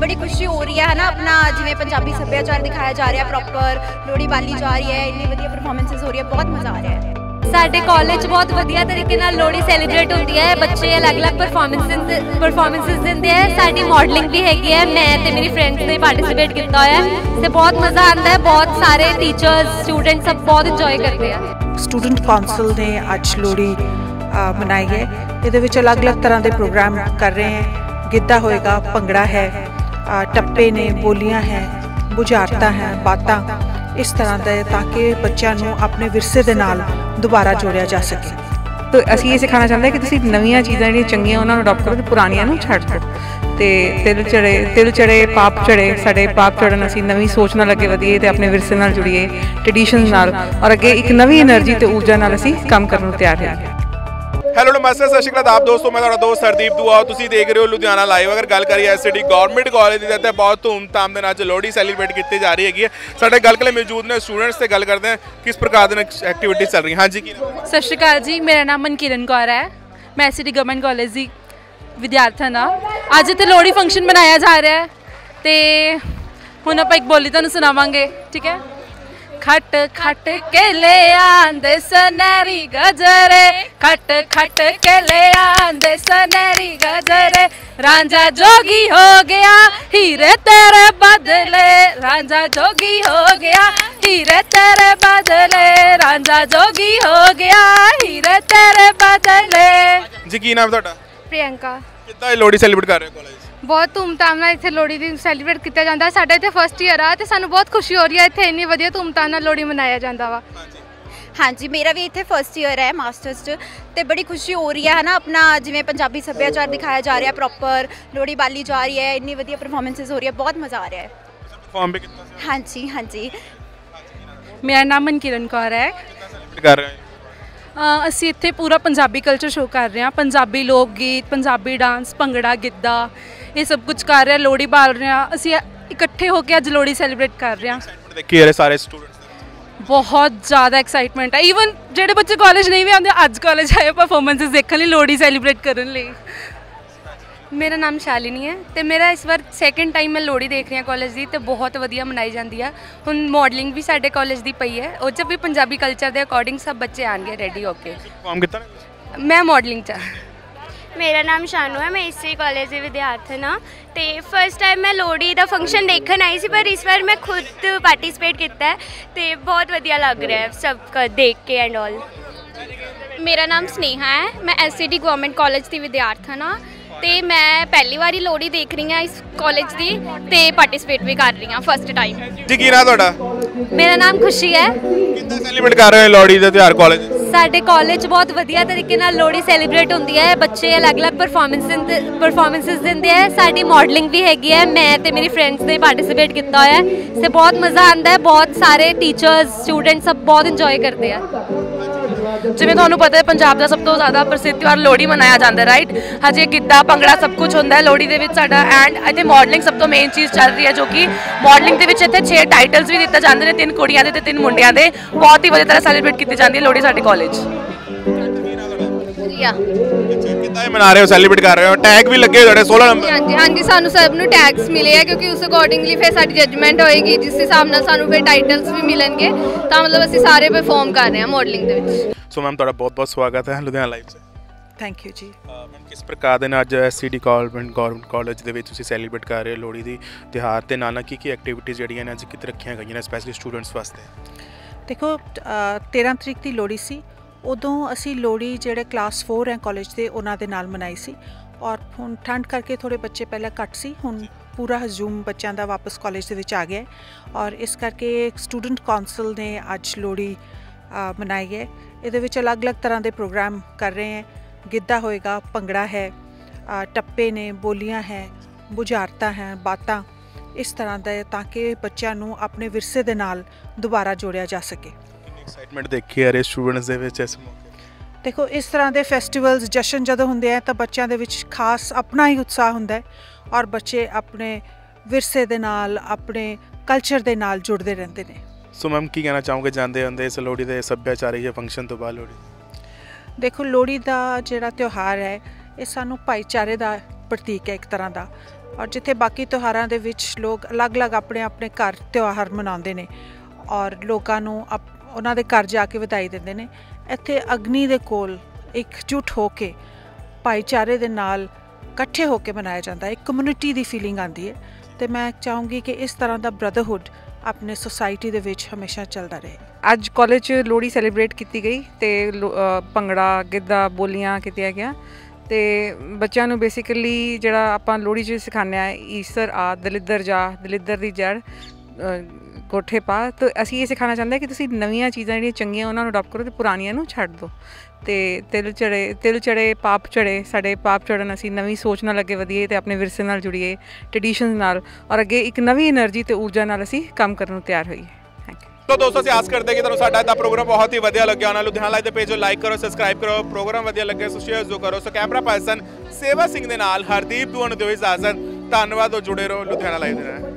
ਬੜੀ ਖੁਸ਼ੀ ਹੋ ਰਹੀ ਹੈ ਹਨਾ? ਆਪਣਾ ਜਿਵੇਂ ਪੰਜਾਬੀ ਸੱਭਿਆਚਾਰ ਦਿਖਾਇਆ ਜਾ ਰਿਹਾ ਪ੍ਰੋਪਰ ਲੋਹੜੀ ਬਾਲੀ ਜਾ ਰਹੀ ਹੈ ਇੰਨੀ ਵਧੀਆ ਪਰਫਾਰਮੈਂਸਸ ਹੋ ਰਹੀ ਹੈ ਬਹੁਤ ਮਜ਼ਾ ਆ ਰਿਹਾ ਹੈ। ਸਾਡੇ ਕਾਲਜ ਬਹੁਤ ਵਧੀਆ ਤਰੀਕੇ ਨਾਲ ਲੋਹੜੀ ਸੈਲੀਬ੍ਰੇਟ ਹੁੰਦੀ ਹੈ ਬੱਚੇ ਅਲੱਗ-ਅਲੱਗ ਪਰਫਾਰਮੈਂਸਸ ਪਰਫਾਰਮੈਂਸਸ ਦਿੰਦੇ ਆ ਸਾਡੀ ਮਾਡਲਿੰਗ ਵੀ ਹੈਗੀ ਹੈ ਮੈਂ ਤੇ ਮੇਰੀ ਫਰੈਂਡਸ ਨੇ ਪਾਰਟਿਸਿਪੇਟ ਕੀਤਾ ਹੋਇਆ ਹੈ ਤੇ ਬਹੁਤ ਮਜ਼ਾ ਆਉਂਦਾ ਹੈ ਬਹੁਤ ਸਾਰੇ ਟੀਚਰਸ ਸਟੂਡੈਂਟਸ ਸਭ ਬਹੁਤ ਇੰਜੋਏ ਕਰਦੇ ਆ। ਸਟੂਡੈਂਟ ਕਾਉਂਸਲ ਨੇ ਅੱਜ ਲੋਹੜੀ ਮਨਾਈ ਹੈ। ਇਹਦੇ ਵਿੱਚ ਅਲੱਗ-ਅਲੱਗ ਤਰ੍ਹਾਂ ਦੇ ਪ੍ਰੋਗਰਾਮ ਕਰ ਰਹੇ ਹੈ। ਗਿੱਧਾ ਹੋਏਗਾ ਭੰਗੜਾ ਹੈ। ਟੱਪੇ ਨੇ, ਬੋਲੀਆਂ ਹੈ, ਬੁਝਾਰਤਾਂ ਹੈ, ਬਾਤਾਂ ਇਸ ਤਰ੍ਹਾਂ ਦਾ ਤਾਂ ਕਿ ਬੱਚਿਆਂ ਨੂੰ ਆਪਣੇ ਵਿਰਸੇ ਦੇ ਨਾਲ ਦੁਬਾਰਾ ਜੋੜਿਆ ਜਾ ਸਕੇ। ਤੋ ਅਸੀਂ ਇਹ ਸਿਖਾਉਣਾ ਚਾਹੁੰਦੇ ਕਿ ਤੁਸੀਂ ਨਵੀਆਂ ਚੀਜ਼ਾਂ ਜਿਹੜੀਆਂ ਚੰਗੀਆਂ ਉਹਨਾਂ ਨੂੰ ਅਡਾਪਟ ਕਰੋ ਤੇ ਪੁਰਾਣੀਆਂ ਨੂੰ ਛੱਡ ਦਿਓ। ਤੇ ਤਿਲ ਚੜੇ ਤਿਲ ਚੜੇ, ਪਾਪ ਚੜੇ, ਸਾਡੇ ਪਾਪ ਚੜਨ ਅਸੀਂ ਨਵੀਂ ਸੋਚ ਨਾਲ ਅੱਗੇ ਵਧੀਏ ਤੇ ਆਪਣੇ ਵਿਰਸੇ ਨਾਲ ਜੁੜੀਏ ਟ੍ਰੈਡੀਸ਼ਨਸ ਨਾਲ ਔਰ ਅੱਗੇ ਇੱਕ ਨਵੀਂ એનર્ਜੀ ਤੇ ਊਰਜਾ ਨਾਲ ਅਸੀਂ ਕੰਮ ਕਰਨ ਨੂੰ ਤਿਆਰ ਹਾਂ ਹੈਲੋ ਨਮਸਤੇ, ਸਤਿ ਸ਼੍ਰੀ ਅਕਾਲ ਆਪ ਦੋਸਤੋ, ਮੈਂ ਤੁਹਾਡਾ ਦੋਸਤ ਸਰਦੀਪ ਦੁਆ। ਤੁਸੀਂ ਦੇਖ ਰਹੇ ਹੋ ਲੁਧਿਆਣਾ ਲਾਈਵ ਅਗਰ ਗੱਲ ਕਰੀਏ ਐਸਸੀਡੀ ਗਵਰਨਮੈਂਟ ਕਾਲਜ ਦੀ ਤਾਂ ਇੱਥੇ ਬਹੁਤ ਧੂਮਧਾਮ ਦੇ ਨਾਲ ਅੱਜ ਲੋਹੜੀ ਸੈਲੀਬ੍ਰੇਟ ਕੀਤੀ ਜਾ ਰਹੀ ਹੈਗੀ ਹੈ। ਸਾਡੇ ਗੱਲ ਕਲੇ ਮੌਜੂਦ ਨੇ ਸਟੂਡੈਂਟਸ ਤੇ ਗੱਲ ਕਰਦੇ ਹਾਂ ਕਿਸ ਪ੍ਰਕਾਰ ਦੀਆਂ ਐਕਟੀਵਿਟੀਜ਼ ਚੱਲ ਰਹੀਆਂ। ਹਾਂਜੀ ਸਤਿ ਸ਼੍ਰੀ ਅਕਾਲ ਜੀ, ਮੇਰਾ ਨਾਮ ਮਨਕਿਰਨ ਕੌਰ ਹੈ। ਮੈਂ ਸਿਟੀ ਗਵਰਨਮੈਂਟ ਕਾਲਜ ਦੀ ਵਿਦਿਆਰਥਣ ਹਾਂ। ਅੱਜ ਇੱਥੇ ਲੋਹੜੀ ਫੰਕਸ਼ਨ ਮਨਾਇਆ ਜਾ ਰਿਹਾ ਹੈ ਤੇ ਹੁਣ ਆਪਾਂ ਇੱਕ ਬੋਲੀ ਤੁਹਾਨੂੰ ਸੁਣਾਵਾਂਗੇ, ਠੀਕ ਹੈ? ਖੱਟ ਖੱਟ ਕੇ ਲੈ ਆਂਦੇ ਸਨੈਰੀ ਗਜਰੇ ਖੱਟ ਖੱਟ ਕੇ ਲੈ ਆਂਦੇ ਸਨੈਰੀ ਗਜਰੇ ਰਾਂਝਾ ਜੋਗੀ ਹੋ ਗਿਆ ਹੀਰੇ ਤੇਰੇ ਬਦਲੇ ਰਾਂਝਾ ਜੋਗੀ ਹੋ ਗਿਆ ਹੀਰੇ ਤੇਰੇ ਬਦਲੇ ਰਾਂਝਾ ਜੋਗੀ ਹੋ ਗਿਆ ਹੀਰੇ ਤੇਰੇ ਬਦਲੇ ਜੀ ਕੀ ਨਾਮ ਹੈ ਤੁਹਾਡਾ? ਪ੍ਰਿਯੰਕਾ ਕਿੱਦਾਂ ਇਹ ਲੋਹੜੀ ਸੈਲੀਬ੍ਰੇਟ ਕਰ ਰਹੇ ਹੋ ਕਾਲਜ ਬਹੁਤ ਧੂਮਧਾਮ ਨਾਲ ਇੱਥੇ ਲੋਹੜੀ ਦੀ ਸੈਲੀਬ੍ਰੇਟ ਕੀਤਾ ਜਾਂਦਾ। ਹੈ ਸਾਡਾ ਇੱਥੇ ਫਸਟ ਈਅਰ ਆ ਤੇ ਸਾਨੂੰ ਬਹੁਤ ਖੁਸ਼ੀ ਹੋ ਰਹੀ ਹੈ ਇੱਥੇ ਇੰਨੀ ਵਧੀਆ ਧੂਮਧਾਮ ਨਾਲ ਲੋਹੜੀ ਮਨਾਇਆ ਜਾਂਦਾ ਵਾ। ਹਾਂਜੀ ਮੇਰਾ ਵੀ ਇੱਥੇ ਫਰਸਟ ਈਅਰ ਹੈ ਮਾਸਟਰਸ 'ਚ ਤੇ ਬੜੀ ਖੁਸ਼ੀ ਹੋ ਰਹੀ ਹੈ ਹਨਾ? ਆਪਣਾ ਜਿਵੇਂ ਪੰਜਾਬੀ ਸੱਭਿਆਚਾਰ ਦਿਖਾਇਆ ਜਾ ਰਿਹਾ ਪ੍ਰੋਪਰ ਲੋਹੜੀ ਬਾਲੀ ਜਾ ਰਹੀ ਹੈ ਇੰਨੀ ਵਧੀਆ ਪਰਫਾਰਮੈਂਸਸ ਹੋ ਰਹੀ ਹੈ ਬਹੁਤ ਮਜ਼ਾ ਆ ਰਿਹਾ ਹੈ। ਪਰਫਾਰਮ ਵੀ ਕੀਤਾ ਸੀ। ਹਾਂਜੀ ਹਾਂਜੀ। ਮੇਰਾ ਨਾਮ ਮਨਕਿਰਨ ਕੌਰ ਹੈ। ਕਰ ਰਹੇ ਅਸੀਂ ਇੱਥੇ ਪੂਰਾ ਪੰਜਾਬੀ ਕਲਚਰ ਸ਼ੋਅ ਕਰ ਰਹੇ ਹਾਂ। ਪੰਜਾਬੀ ਲੋਕ ਗੀਤ ਪੰਜਾਬੀ ਡਾਂਸ ਭੰਗੜਾ ਗਿੱਧਾ ਇਹ ਸਭ ਕੁਝ ਕਰ ਰਹੇ ਹਾਂ ਲੋਹੜੀ ਬਾਲ ਰਹੇ। ਅਸੀਂ ਇਕੱਠੇ ਹੋ ਕੇ ਅੱਜ ਲੋਹੜੀ ਸੈਲੀਬ੍ਰੇਟ ਕਰ ਰਹੇ ਹਾਂ। ਦੇਖੀ ਰਹੇ ਸਾਰੇ ਸਟੂਡੈਂਟਸ ਬਹੁਤ ਜ਼ਿਆਦਾ ਐਕਸਾਈਟਮੈਂਟ ਹੈ। ਈਵਨ ਜਿਹੜੇ ਬੱਚੇ ਕਾਲਜ ਨਹੀਂ ਵੀ ਆਉਂਦੇ ਅੱਜ ਕਾਲਜ ਆਏ ਪਰਫਾਰਮੈਂਸਸ ਦੇਖਣ ਲਈ ਲੋਹੜੀ ਸੈਲੀਬ੍ਰੇਟ ਕਰਨ ਲਈ। ਮੇਰਾ ਨਾਮ ਸ਼ਾਲਿਨੀ ਹੈ ਤੇ ਮੇਰਾ ਇਸ ਵਾਰ ਸੈਕੰਡ ਟਾਈਮ ਮੈਂ ਲੋਹੜੀ ਦੇਖ ਰਹੀ ਹਾਂ ਕਾਲਜ ਦੀ ਤੇ ਬਹੁਤ ਵਧੀਆ ਮਨਾਈ ਜਾਂਦੀ ਆ। ਹੁਣ ਮਾਡਲਿੰਗ ਵੀ ਸਾਡੇ ਕਾਲਜ ਦੀ ਪਈ ਹੈ। ਉਹ 'ਚ ਵੀ ਪੰਜਾਬੀ ਕਲਚਰ ਦੇ ਅਕੋਰਡਿੰਗ ਸਭ ਬੱਚੇ ਆਣਗੇ ਰੈਡੀ ਹੋ ਕੇ। ਪਰਫਾਰਮ ਕੀਤਾ ਨਾ? ਮੈਂ ਮਾਡਲਿੰਗ 'ਚ। ਮੇਰਾ ਨਾਮ ਸ਼ਾਨੂ ਹੈ ਮੈਂ ਇਸੇ ਕਾਲਜ ਦੀ ਵਿਦਿਆਰਥਣ ਹਾਂ ਤੇ ਫਸਟ ਟਾਈਮ ਮੈਂ ਲੋਹੜੀ ਦਾ ਫੰਕਸ਼ਨ ਦੇਖਣ ਆਈ ਸੀ ਪਰ ਇਸ ਵਾਰ ਮੈਂ ਖੁਦ ਪਾਰਟਿਸਿਪੇਟ ਕੀਤਾ ਹੈ ਤੇ ਬਹੁਤ ਵਧੀਆ ਲੱਗ ਰਿਹਾ ਹੈ ਸਭ ਕ ਦੇਖ ਕੇ ਐਂਡ ਆਲ ਮੇਰਾ ਨਾਮ ਸਨੇਹਾ ਹੈ ਮੈਂ ਐਸਸੀਡੀ ਗਵਰਨਮੈਂਟ ਕਾਲਜ ਦੀ ਵਿਦਿਆਰਥਣ ਹਾਂ ਤੇ ਮੈਂ ਪਹਿਲੀ ਵਾਰੀ ਲੋਹੜੀ ਦੇਖ ਰਹੀ ਹਾਂ ਇਸ ਕਾਲਜ ਦੀ ਤੇ ਪਾਰਟਿਸਿਪੇਟ ਵੀ ਕਰ ਰਹੀ ਹਾਂ ਫਸਟ ਟਾਈਮ ਜੀ ਕੀ ਨਾਮ ਤੁਹਾਡਾ? ਮੇਰਾ ਨਾਮ ਖੁਸ਼ੀ ਹੈ। ਕਿੱਦਾਂ ਸੈਲੀਬ੍ਰੇਟ ਕਰ ਰਹੇ ਹੋ ਲੋਹੜੀ ਦਾ ਤਿਉਹਾਰ ਕਾਲਜ ਸਾਡੇ ਕਾਲਜ ਬਹੁਤ ਵਧੀਆ ਤਰੀਕੇ ਨਾਲ ਲੋਹੜੀ ਸੈਲੀਬ੍ਰੇਟ ਹੁੰਦੀ ਹੈ। ਬੱਚੇ ਅਲੱਗ-ਅਲੱਗ ਪਰਫਾਰਮੈਂਸਸ ਪਰਫਾਰਮੈਂਸਸ ਦਿੰਦੇ ਆ ਸਾਡੀ ਮਾਡਲਿੰਗ ਵੀ ਹੈਗੀ ਹੈ। ਮੈਂ ਤੇ ਮੇਰੀ ਫਰੈਂਡਸ ਨੇ ਪਾਰਟਿਸਿਪੇਟ ਕੀਤਾ ਹੋਇਆ ਹੈ। ਤੇ ਬਹੁਤ ਮਜ਼ਾ ਆਉਂਦਾ ਹੈ। ਬਹੁਤ ਸਾਰੇ ਟੀਚਰਸ ਸਟੂਡੈਂਟ ਸਭ ਬਹੁਤ ਇੰਜੋਏ ਕਰਦੇ ਆ। ਜਿਵੇਂ ਤੁਹਾਨੂੰ ਪਤਾ ਹੈ, ਪੰਜਾਬ ਦਾ ਸਭ ਤੋਂ ਜ਼ਿਆਦਾ ਪ੍ਰਸਿੱਧ ਤਿਉਹਾਰ ਲੋਹੜੀ ਮਨਾਇਆ ਜਾਂਦਾ ਰਾਈਟ ਹਜੇ ਗਿੱਧਾ, ਭੰਗੜਾ ਸਭ ਕੁਝ ਹੁੰਦਾ ਹੈ, ਲੋਹੜੀ ਦੇ ਵਿੱਚ ਸਾਡਾ ਐਂਡ ਇੱਥੇ ਮਾਡਲਿੰਗ ਸਭ ਤੋਂ ਮੇਨ ਚੀਜ਼ ਚੱਲ ਰਹੀ ਹੈ, ਜੋ ਕਿ ਮਾਡਲਿੰਗ ਦੇ ਵਿੱਚ ਇੱਥੇ 6 ਟਾਈਟਲਸ ਵੀ ਦਿੱਤੇ ਜਾਂਦੇ ਨੇ, ਤਿੰਨ ਕੁੜੀਆਂ ਦੇ ਤੇ ਤਿੰਨ ਮੁੰਡਿਆਂ ਦੇ, ਬਹੁਤ ਹੀ ਵਧੀਆ ਤਰ੍ਹਾਂ ਸੈਲੀਬ੍ਰੇਟ ਕੀਤੀ ਜਾਂਦੀ ਹੈ ਲੋਹੜੀ ਸਾਡੇ ਕਾਲਜ ਰੀਆ ਕਿੱਦਾਂ ਇਹ ਮਨਾ ਰਹੇ ਹੋ ਸੈਲੀਬ੍ਰੇਟ ਕਰ ਰਹੇ ਹੋ? ਟੈਗ ਵੀ ਲੱਗੇ ਹੋਏ ਤੁਹਾਡੇ 16 ਨੰਬਰ ਹਾਂਜੀ ਹਾਂਜੀ ਸਾਨੂੰ ਸਭ ਨੂੰ ਟੈਗਸ ਮਿਲੇ ਆ ਕਿਉਂਕਿ ਉਸ ਅਕੋਰਡਿੰਗਲੀ ਫਿਰ ਸਾਡੀ ਜੱਜਮੈਂਟ ਹੋਏਗੀ ਜਿਸ ਹਿਸਾਬ ਨਾਲ ਸਾਨੂੰ ਫਿਰ ਟਾਈਟਲਸ ਵੀ ਮਿਲਣਗੇ ਤਾਂ ਮਤਲਬ ਅਸੀਂ ਸਾਰੇ ਪਰਫਾਰਮ ਕਰ ਰਹੇ ਹਾਂ ਮਾਡਲਿੰਗ ਦੇ ਵਿੱਚ। ਸੋ ਮੈਮ ਤੁਹਾਡਾ ਬਹੁਤ ਬਹੁਤ ਸਵਾਗਤ ਹੈ ਲੁਧਿਆਣਾ ਲਾਈਵ 'ਚ। ਥੈਂਕ ਯੂ ਜੀ। ਮੈਮ ਕਿਸ ਪ੍ਰਕਾਰ ਦੇ ਨਾਲ ਅੱਜ ਐਸਸੀਡੀ ਗਵਰਨਮੈਂਟ ਗਵਰਨਮੈਂਟ ਕਾਲਜ ਦੇ ਵਿੱਚ ਤੁਸੀਂ ਸੈਲੀਬ੍ਰੇਟ ਕਰ ਰਹੇ ਹੋ ਲੋਹੜੀ ਦੀ ਤਿਉਹਾਰ ਤੇ ਨਾਲ ਨਾਲ ਕੀ ਕੀ ਐਕਟੀਵਿਟੀਜ਼ ਜਿਹੜੀਆਂ ਨੇ ਅੱਜ ਕਿਤੇ ਰੱਖੀਆਂ ਗਈਆਂ ਨੇ ਸਪੈਸ਼ਲੀ ਸਟੂਡੈਂਟਸ ਵਾਸਤੇ? ਦੇਖੋ ਅ, 13 ਤਰੀਕ ਦੀ ਲੋਹੜੀ ਸੀ। ਉਦੋਂ ਅਸੀਂ ਲੋਹੜੀ ਜਿਹੜੇ ਕਲਾਸ 4 ਹੈ ਕਾਲਜ ਦੇ ਉਹਨਾਂ ਦੇ ਨਾਲ ਮਨਾਈ ਸੀ। ਔਰ ਹੁਣ ਠੰਡ ਕਰਕੇ ਥੋੜੇ ਬੱਚੇ ਪਹਿਲਾਂ ਘੱਟ ਸੀ ਹੁਣ ਪੂਰਾ ਹਜੂਮ ਬੱਚਿਆਂ ਦਾ ਵਾਪਸ ਕਾਲਜ ਦੇ ਵਿੱਚ ਆ ਗਿਆ ਔਰ ਇਸ ਕਰਕੇ ਸਟੂਡੈਂਟ ਕਾਉਂਸਲ ਨੇ ਅੱਜ ਲੋਹੜੀ ਅ, ਮਨਾਈ ਹੈ। ਇਹਦੇ ਵਿੱਚ ਅਲੱਗ-ਅਲੱਗ ਤਰ੍ਹਾਂ ਦੇ ਪ੍ਰੋਗਰਾਮ ਕਰ ਰਹੇ ਹੈ। ਗਿੱਧਾ ਹੋਏਗਾ ਭੰਗੜਾ ਹੈ ਟੱਪੇ ਨੇ ਬੋਲੀਆਂ ਹੈ ਬੁਝਾਰਤਾਂ ਹੈ ਬਾਤਾਂ ਇਸ ਤਰ੍ਹਾਂ ਦਾ ਤਾਂ ਕਿ ਬੱਚਿਆਂ ਨੂੰ ਆਪਣੇ ਵਿਰਸੇ ਦੇ ਨਾਲ ਦੁਬਾਰਾ ਜੋੜਿਆ ਜਾ ਸਕੇ। ਕਿੰਨੀ ਐਕਸਾਈਟਮੈਂਟ ਦੇਖੀ ਹੈ ਰੇ ਸਟੂਡੈਂਟਸ ਦੇ ਵਿੱਚ ਇਸ ਮੌਕੇ ਦੇਖੋ ਇਸ ਤਰ੍ਹਾਂ ਦੇ ਫੈਸਟੀਵਲਸ ਜਸ਼ਨ ਜਦੋਂ ਹੁੰਦੇ ਆ ਤਾਂ ਬੱਚਿਆਂ ਦੇ ਵਿੱਚ ਖਾਸ ਆਪਣਾ ਹੀ ਉਤਸ਼ਾਹ ਹੁੰਦਾ ਹੈ ਔਰ ਬੱਚੇ ਆਪਣੇ ਵਿਰਸੇ ਦੇ ਨਾਲ ਆਪਣੇ ਕਲਚਰ ਦੇ ਨਾਲ ਜੁੜਦੇ ਰਹਿੰਦੇ ਨੇ। ਸੋ ਮੈਮ ਕੀ ਕਹਿਣਾ ਚਾਹੋਗੇ ਜਾਂਦੇ ਹੁੰਦੇ ਇਸ ਲੋਹੜੀ ਦੇ ਸੱਭਿਆਚਾਰੀ ਜਾਂ ਫੰਕਸ਼ਨ ਤੋਂ ਬਾਅਦ ਲੋਹੜੀ ਦੇਖੋ ਲੋਹੜੀ ਦਾ ਜਿਹੜਾ ਤਿਉਹਾਰ ਹੈ ਇਹ ਸਾਨੂੰ ਭਾਈਚਾਰੇ ਦਾ ਪ੍ਰਤੀਕ ਹੈ ਇੱਕ ਤਰ੍ਹਾਂ ਦਾ। ਔਰ ਜਿੱਥੇ ਬਾਕੀ ਤਿਉਹਾਰਾਂ ਦੇ ਵਿੱਚ ਲੋਕ ਅਲੱਗ-ਅਲੱਗ ਆਪਣੇ ਆਪਣੇ ਘਰ ਤਿਉਹਾਰ ਮਨਾਉਂਦੇ ਨੇ ਔਰ ਲੋਕਾਂ ਨੂੰ ਉਹਨਾਂ ਦੇ ਘਰ ਜਾ ਕੇ ਵਧਾਈ ਦਿੰਦੇ ਨੇ। ਇੱਥੇ ਅਗਨੀ ਦੇ ਕੋਲ ਇਕਜੁੱਟ ਹੋ ਕੇ ਭਾਈਚਾਰੇ ਦੇ ਨਾਲ ਇਕੱਠੇ ਹੋ ਕੇ ਮਨਾਇਆ ਜਾਂਦਾ ਹੈ। ਇੱਕ ਕਮਿਊਨਿਟੀ ਦੀ ਫੀਲਿੰਗ ਆਉਂਦੀ ਹੈ ਤੇ ਮੈਂ ਚਾਹੂੰਗੀ ਕਿ ਇਸ ਤਰ੍ਹਾਂ ਦਾ ਬ੍ਰਦਰਹੁੱਡ ਆਪਣੇ ਸੋਸਾਇਟੀ ਦੇ ਵਿੱਚ ਹਮੇਸ਼ਾ ਚੱਲਦਾ ਰਹੇ। ਅੱਜ ਕਾਲਜ 'ਚ ਲੋਹੜੀ ਸੈਲੀਬ੍ਰੇਟ ਕੀਤੀ ਗਈ ਤੇ ਲੋ- ਭੰਗੜਾ, ਗਿੱਧਾ, ਬੋਲੀਆਂ ਕੀਤੀਆਂ ਗਿਆ ਤੇ ਬੱਚਿਆਂ ਨੂੰ ਬੇਸਿਕਲੀ ਜਿਹੜਾ ਆਪਾਂ ਲੋਹੜੀ 'ਚ ਸਿਖਾਉਂਦੇ ਆ ਈਸਰ ਆ, ਦਲਿੱਦਰ ਜਾ, ਦਲਿੱਦਰ ਦੀ ਜੜ ਕੋਠੇ ਪਾ, ਤਾਂ ਅਸੀਂ ਇਹ ਸਿਖਾਣਾ ਚਾਹੁੰਦੇ ਹਾਂ ਕਿ ਤੁਸੀਂ ਨਵੀਆਂ ਚੀਜ਼ਾਂ ਜਿਹੜੀਆਂ ਚੰਗੀਆਂ ਉਹਨਾਂ ਨੂੰ ਅਡਾਪਟ ਕਰੋ ਤੇ ਪੁਰਾਣੀਆਂ ਨੂੰ ਛੱਡ ਦਿਓ। ਤੇ ਤਿਲ ਚੜੇ ਤਿਲ ਚੜੇ, ਪਾਪ ਚੜੇ, ਸਾਡੇ ਪਾਪ ਚੜਨ ਅਸੀਂ ਨਵੀਂ ਸੋਚ ਨਾਲ ਅੱਗੇ ਵਧੀਏ ਤੇ ਆਪਣੇ ਵਿਰਸੇ ਨਾਲ ਜੁੜੀਏ ਟ੍ਰੈਡੀਸ਼ਨਸ ਨਾਲ ਔਰ ਅੱਗੇ ਇੱਕ ਨਵੀਂ એનર્ਜੀ ਤੇ ਊਰਜਾ ਨਾਲ ਅਸੀਂ ਕੰਮ ਕਰਨ ਨੂੰ ਤਿਆਰ ਹੋਈਏ। ਤੋ ਦੋਸਤੋ, ਅਸੀਂ ਆਸ ਕਰਦੇ ਕਿ ਤੁਹਾਨੂੰ ਸਾਡਾ ਇਹਦਾ ਪ੍ਰੋਗਰਾਮ ਬਹੁਤ ਹੀ ਵਧੀਆ ਲੱਗਿਆ। ਹੋਣਾ ਲੁਧਿਆਣਾ ਲਾਈਵ ਦੇ ਪੇਜ ਨੂੰ ਲਾਈਕ ਕਰੋ ਸਬਸਕ੍ਰਾਈਬ ਕਰੋ। ਪ੍ਰੋਗਰਾਮ ਵਧੀਆ ਲੱਗਿਆ ਸੋ ਸ਼ੇਅਰ ਜੋ ਕਰੋ। ਸੋ ਕੈਮਰਾ ਪਰਸਨ ਸੇਵਾ ਸਿੰਘ ਦੇ ਨਾਲ ਹਰਦੀਪ ਤੁਹਾਨੂੰ ਦਿਓ ਇਜਾਜ਼ਤ। ਧੰਨਵਾਦ, ਉਹ ਜੁੜੇ ਰਹੋ ਲੁਧਿਆਣਾ ਲਾਈਵ ਦੇ ਨਾਲ।